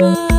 love.